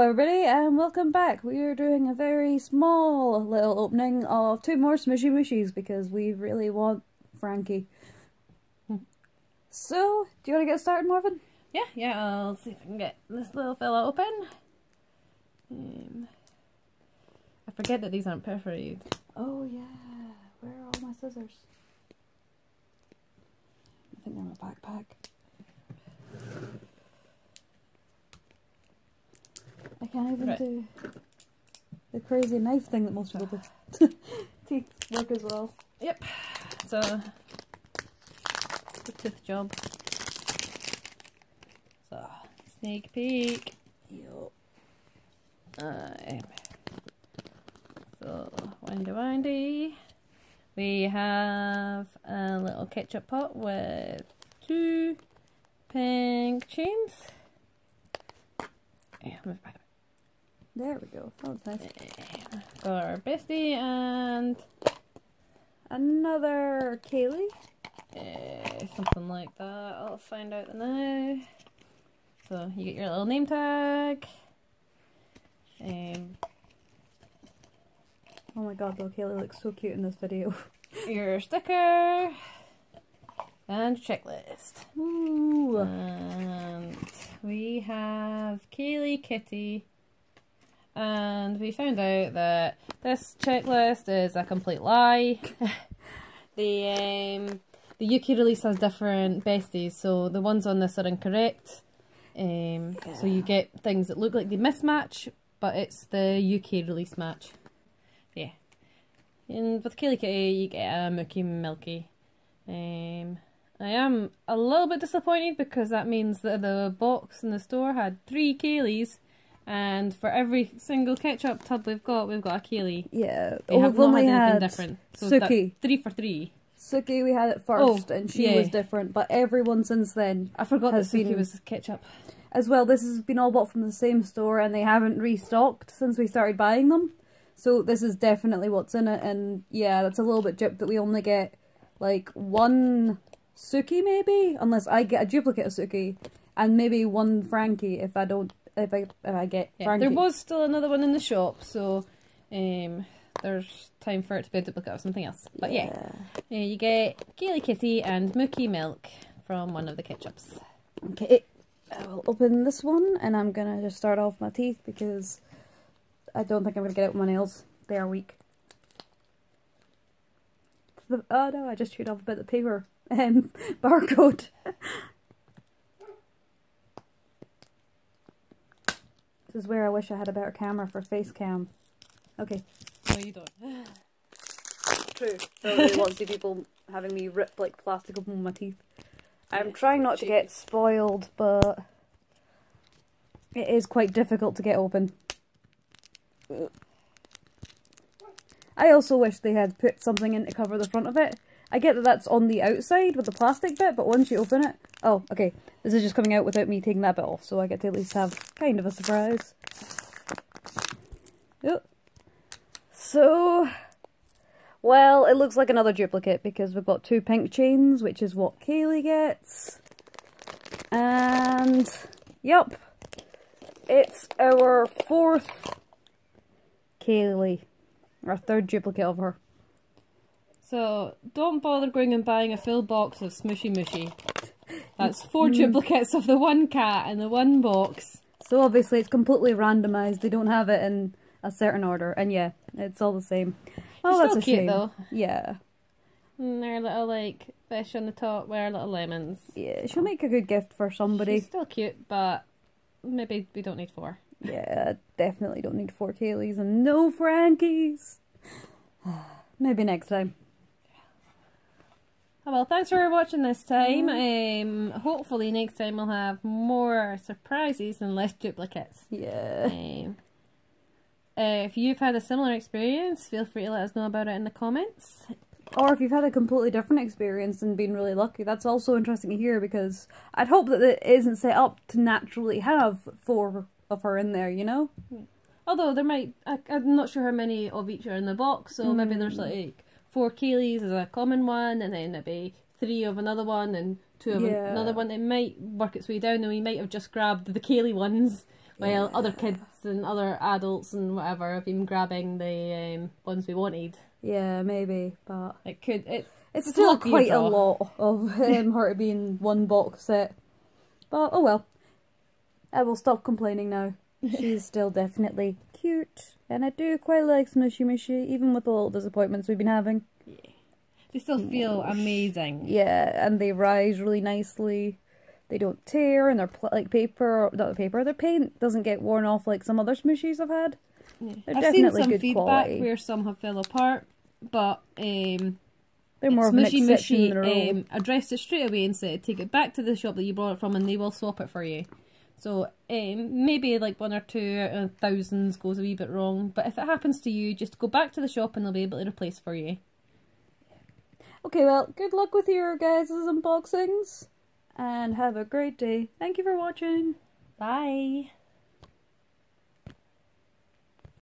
everybody, and welcome back. We are doing a very small little opening of two more Smushy Mushies because we really want Frankie. So, do you want to get started, Marvin? Yeah, yeah, I'll see if I can get this little fella open. Um, I forget that these aren't perforated. Oh, yeah. Where are all my scissors? I think they're in my backpack. I can't even Right. do the crazy knife thing that most people do. Teeth work as well. Yep, so the tooth job. So, sneak peek. Yup. Um, so, windy windy. We have a little ketchup pot with two pink chains. Yeah, move back. There we go. That was nice. Got our bestie and Another Kaylee. uh, something like that. I'll find out now. So you get your little name tag. Um, Oh my god, though, Kaylee looks so cute in this video. your sticker and checklist. Ooh. And we have Kaylee Kitty. And we found out that this checklist is a complete lie. the um, the UK release has different besties, so the ones on this are incorrect. Um, So you get things that look like they mismatch, but it's the UK release match. Yeah. And with Kaylee Kitty, you get a Mookie Milky. Um, I am a little bit disappointed because that means that the box in the store had three Kaylees, and for every single ketchup tub we've got, we've got a Kaylee. Yeah. We Oh, have we've not had different. So Suki. three for three. Suki we had it Oh, first, and she yeah. was different, but everyone since then I forgot that Suki been- was ketchup. as well. This has been all bought from the same store, and they haven't restocked since we started buying them. So this is definitely what's in it, and yeah, that's a little bit gypped that we only get like one Suki maybe, unless I get a duplicate of Suki, and maybe one Frankie if I don't if I if I get Yeah, there was still another one in the shop, so um, there's time for it to be a duplicate of something else. But yeah, yeah you get Kaylee Kitty and Mookie Milk from one of the ketchups. Okay, I will open this one, and I'm gonna just start off my teeth because I don't think I'm gonna get out with my nails. They are weak. Oh no, I just chewed off a bit of paper. Um, barcode. is where I wish I had a better camera for face cam. Okay. No, you don't. True. I really want to see people having me rip like plastic open my teeth. I'm trying not to get spoiled, but it is quite difficult to get open. I also wish they had put something in to cover the front of it. I get that that's on the outside with the plastic bit, but once you open it... Oh, okay. This is just coming out without me taking that bit off, so I get to at least have kind of a surprise. Oh. So... Well, it looks like another duplicate because we've got two pink chains, which is what Kaylee gets. And, yep, it's our fourth Kaylee, our third duplicate of her. So don't bother going and buying a full box of Smushy Mushy. That's four mm. duplicates of the one cat in the one box. So obviously it's completely randomised, they don't have it in a certain order, and yeah, it's all the same. Oh, They're that's a cute, shame. though. Yeah, And they're little like fish on the top with our little lemons. yeah, she'll make a good gift for somebody. She's still cute, but maybe we don't need four. Yeah, definitely don't need four Kaylees and no Frankies. Maybe next time. Well, thanks for watching this time. Um, hopefully next time we'll have more surprises and less duplicates. Yeah. Um, uh, if you've had a similar experience, feel free to let us know about it in the comments. Or if you've had a completely different experience and been really lucky, that's also interesting to hear because I'd hope that it isn't set up to naturally have four of her in there, you know? Although there might, I, I'm not sure how many of each are in the box, so maybe there's like four Kaylees is a common one, and then it'd be three of another one, and two of Yeah. another one. It might work its way down, and we might have just grabbed the Kaylee ones While other kids and other adults and whatever have been grabbing the um, ones we wanted. Yeah, maybe, but It could it it's still quite a draw. lot of um, her to be in one box set. But oh well. I will stop complaining now. She's still definitely cute, and I do quite like Smushy Mushy, even with all the little disappointments we've been having. they still feel amazing. Yeah, and they rise really nicely. They don't tear, and they're like paper, not paper, their paint doesn't get worn off like some other Smushies I've had. Yeah. They're I've seen definitely some good feedback quality. where some have fell apart, but um, They're more of Smushy exception Mushy than um, addressed it straight away and said take it back to the shop that you bought it from and they will swap it for you. So um, maybe like one or two out of thousands goes a wee bit wrong, but if it happens to you, just go back to the shop and they'll be able to replace for you. Okay, well, good luck with your guys' unboxings, and have a great day. Thank you for watching. Bye.